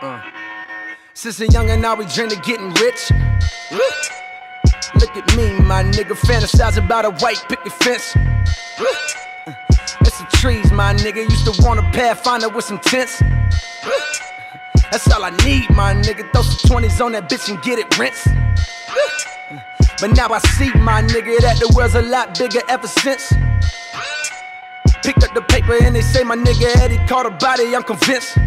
Uh. Since a and now we dream of getting rich. Look at me, my nigga, fantasize about a white picket fence. It's the trees, my nigga. Used to want a pathfinder with some tents. That's all I need, my nigga. Throw some 20s on that bitch and get it rinsed. But now I see, my nigga, that the world's a lot bigger ever since. Picked up the paper and they say my nigga Eddie caught a body, I'm convinced.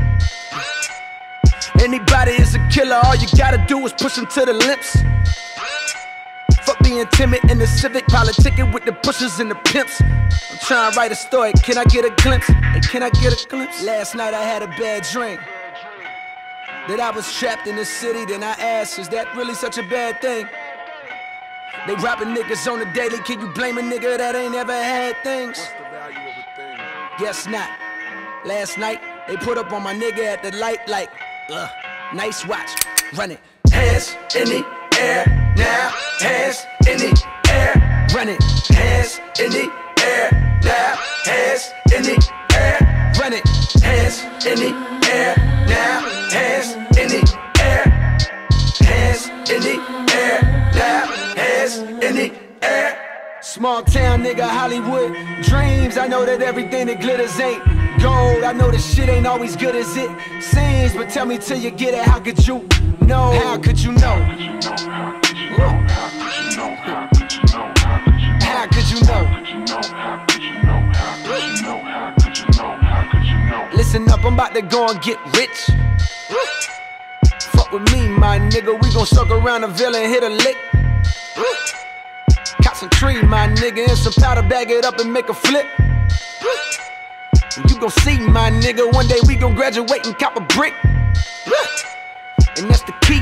Anybody is a killer, all you gotta do is push them to the lips. Fuck being timid in the civic, politicking with the pushers and the pimps. I'm trying to write a story, can I get a glimpse? Hey, can I get a glimpse? Last night I had a bad dream. That I was trapped in the city, then I asked, is that really such a bad thing? They robbing niggas on the daily, can you blame a nigga that ain't ever had things? Guess not. Last night, they put up on my nigga at the light like, ugh, nice watch, run it. Hands in the air now, hands in the air, run it. Hands in the air now, hands in the air, run it. Hands in the air now, hands in the air, hands in the air now, hands in the air. Small town nigga, Hollywood dreams. I know that everything that glitters ain't gold. I know this shit ain't always good as it seems. But tell me till you get it, how could you know? How could you know? How could you know? How could you know? How could you know? Listen up, I'm about to go and get rich. Fuck with me, my nigga. We gon' suck around the villa and hit a lick. Cop some tree, my nigga, and some powder, bag it up and make a flip. And you gon' see, my nigga, one day we gon' graduate and cop a brick. And that's the key.